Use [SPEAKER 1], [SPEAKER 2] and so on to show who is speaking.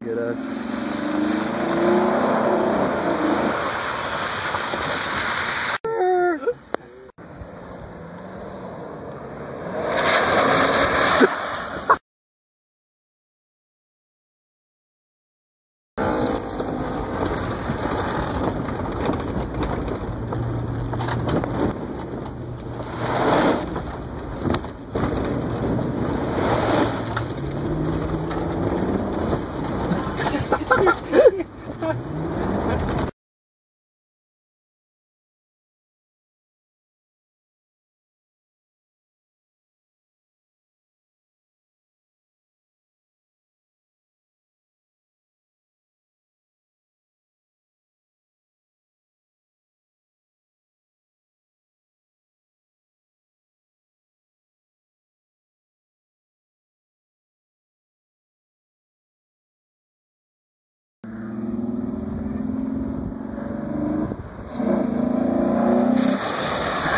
[SPEAKER 1] Look at us.